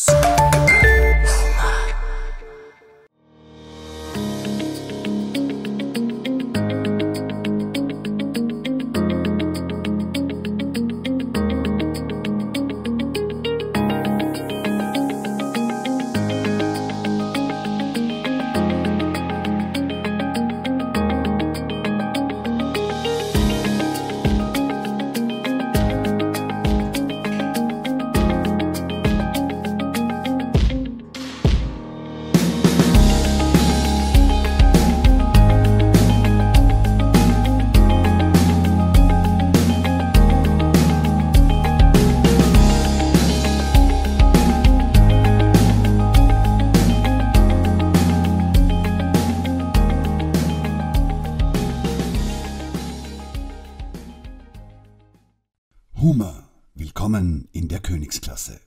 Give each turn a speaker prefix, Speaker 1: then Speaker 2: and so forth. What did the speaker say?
Speaker 1: Sports. Humor, willkommen in der Königsklasse.